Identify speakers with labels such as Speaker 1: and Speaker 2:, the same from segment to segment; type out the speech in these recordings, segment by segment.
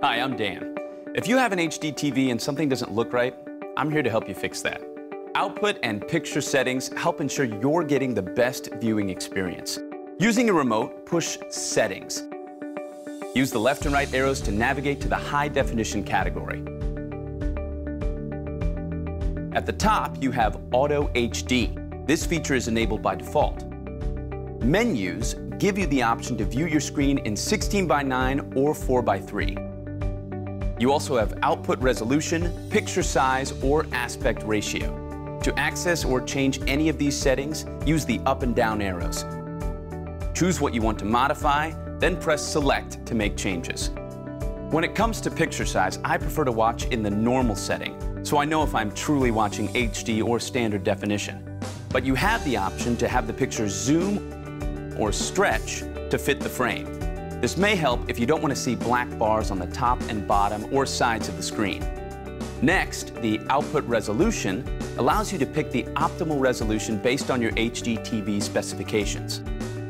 Speaker 1: Hi, I'm Dan. If you have an HD TV and something doesn't look right, I'm here to help you fix that. Output and picture settings help ensure you're getting the best viewing experience. Using a remote, push Settings. Use the left and right arrows to navigate to the high definition category. At the top, you have Auto HD. This feature is enabled by default. Menus give you the option to view your screen in 16 by 9 or 4 by 3. You also have output resolution, picture size, or aspect ratio. To access or change any of these settings, use the up and down arrows. Choose what you want to modify, then press select to make changes. When it comes to picture size, I prefer to watch in the normal setting, so I know if I'm truly watching HD or standard definition. But you have the option to have the picture zoom or stretch to fit the frame. This may help if you don't want to see black bars on the top and bottom or sides of the screen. Next, the output resolution allows you to pick the optimal resolution based on your HD TV specifications.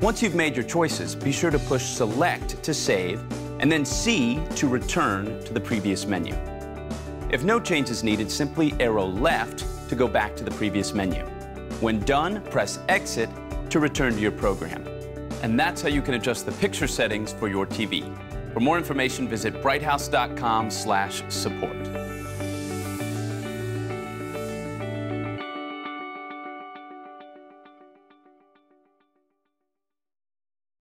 Speaker 1: Once you've made your choices, be sure to push Select to save and then C to return to the previous menu. If no change is needed, simply arrow left to go back to the previous menu. When done, press Exit to return to your program. And that's how you can adjust the picture settings for your TV. For more information, visit brighthouse.com/support.